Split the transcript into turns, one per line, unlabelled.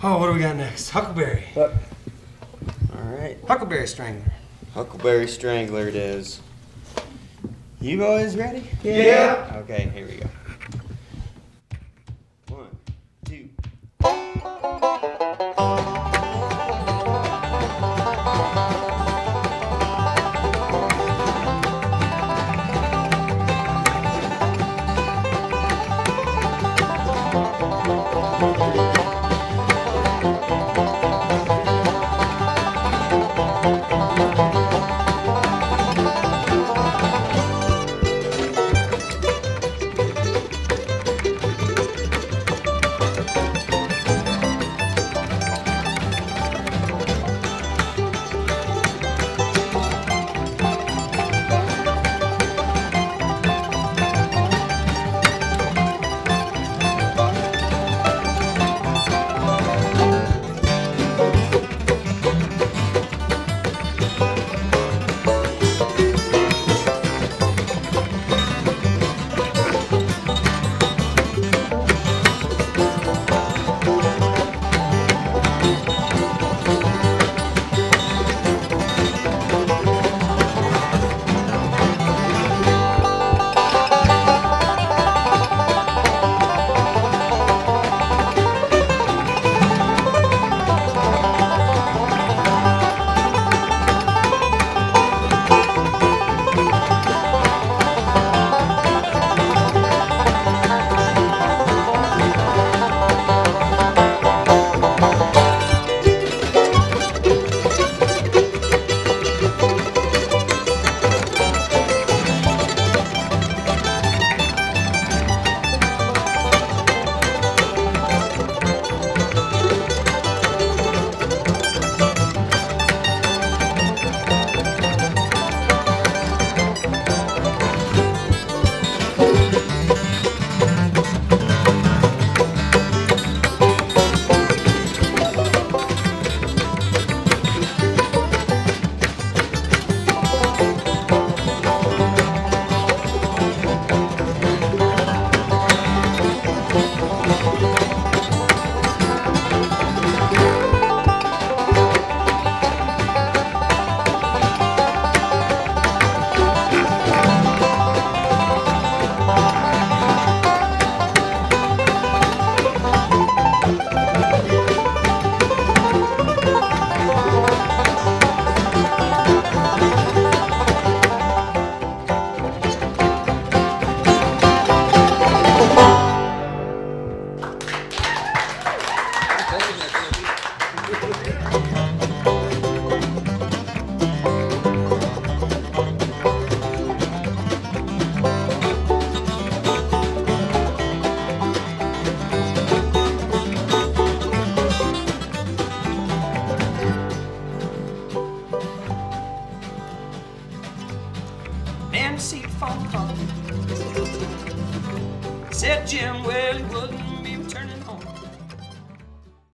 Oh, what do we got next? Huckleberry.
All right.
Huckleberry Strangler.
Huckleberry Strangler it is. You boys ready?
Yeah.
Okay, here we go.
Said Jim, well, he wouldn't